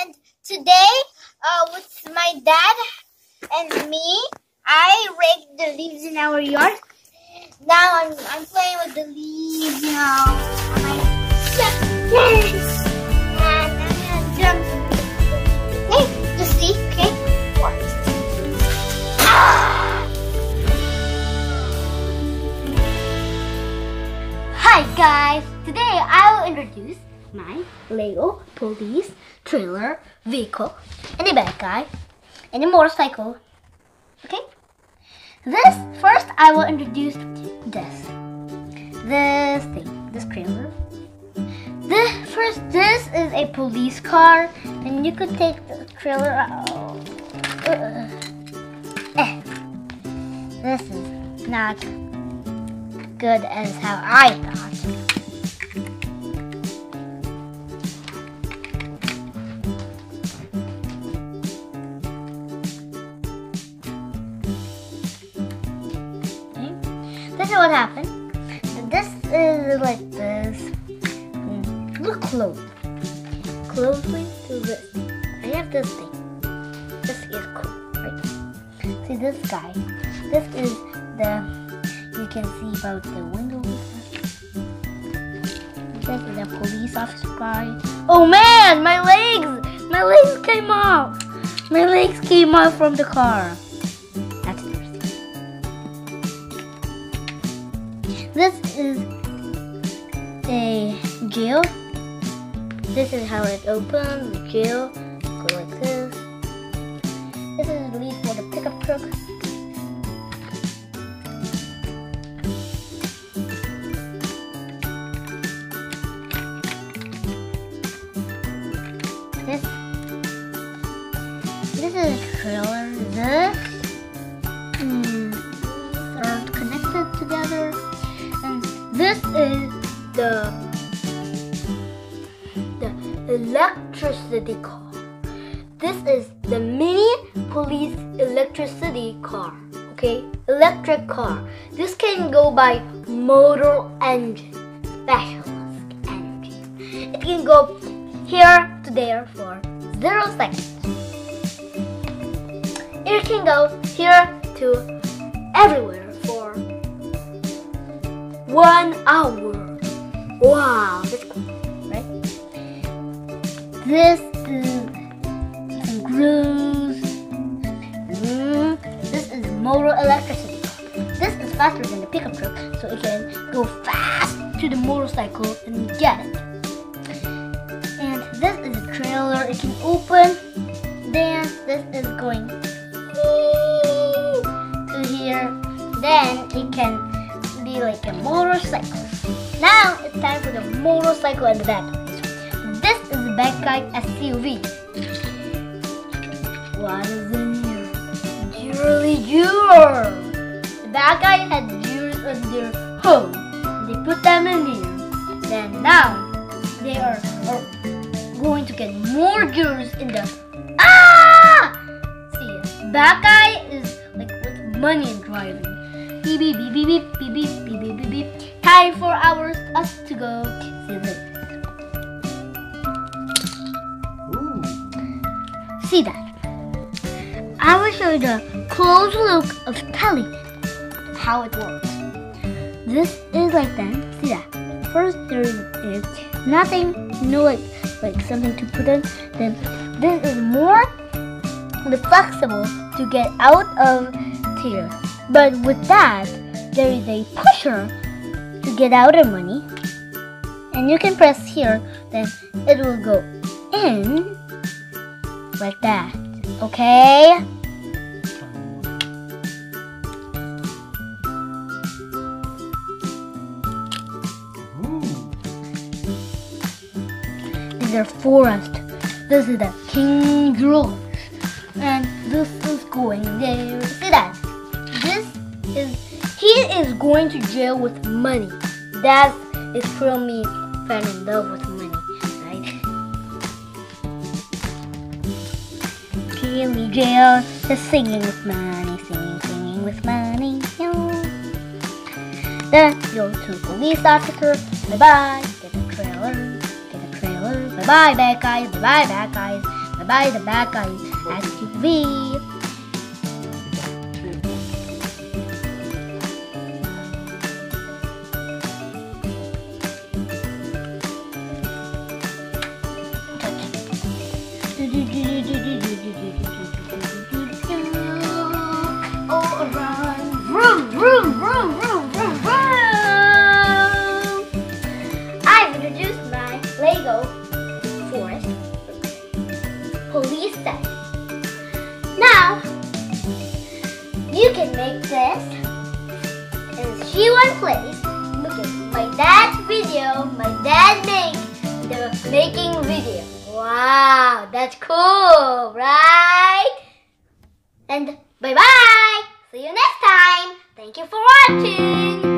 And today, uh, with my dad and me, I raked the leaves in our yard. Now I'm, I'm playing with the leaves, you know. I'm see, okay? Hi guys! Today I will introduce my Lego police trailer vehicle and a bad guy and a motorcycle. Okay? This first I will introduce this. This thing, this trailer. This first this is a police car and you could take the trailer out. Uh, eh. This is not good as how I thought. Is what happened. This is like this. Look close. Closely to this. I have this thing. This is cool, right? See this guy. This is the you can see about the window. This is a police officer guy. Oh man, my legs! My legs came off! My legs came off from the car. This is a jail. This is how it opens, the jail. Go like this. This is the lead for the pickup truck. This this is a trailer. Electricity car. This is the mini police electricity car. Okay, electric car. This can go by motor engine, specialist engine. It can go here to there for zero seconds. It can go here to everywhere for one hour. This is some grooves. Mm, This is motor electricity. This is faster than the pickup truck, so it can go fast to the motorcycle and get it. And this is a trailer. It can open. Then this is going to here. Then it can be like a motorcycle. Now it's time for the motorcycle and the bad bad guy SUV. What is in here? Jewelry jewel. The bad guy had jewels on their home. They put them in here. Then now they are, are going to get more jewels in the ah. See, bad guy is like with money driving. Beep beep beep beep beep beep beep beep beep. Time for ours us to go see that. I will show you the close look of Telenet, how it works. This is like that. See that? First there is nothing, no like like something to put in. Then this is more flexible to get out of here. But with that, there is a pusher to get out of money. And you can press here, then it will go in like that. Okay? These are forest. This is the King George. And this is going there. See that? This is he is going to jail with money. That is from me fell in love with Jimmy jail, just singing with money, singing, singing with money. Then go to police officer. Bye bye. Get a trailer. Get a trailer. Bye bye, bad guys. Bye bye, bad guys. Bye bye. The bad guy has TV. Introduced my Lego Forest Police set. Now, you can make this and see one place. Look at my dad's video. My dad made the making video. Wow, that's cool, right? And bye bye. See you next time. Thank you for watching.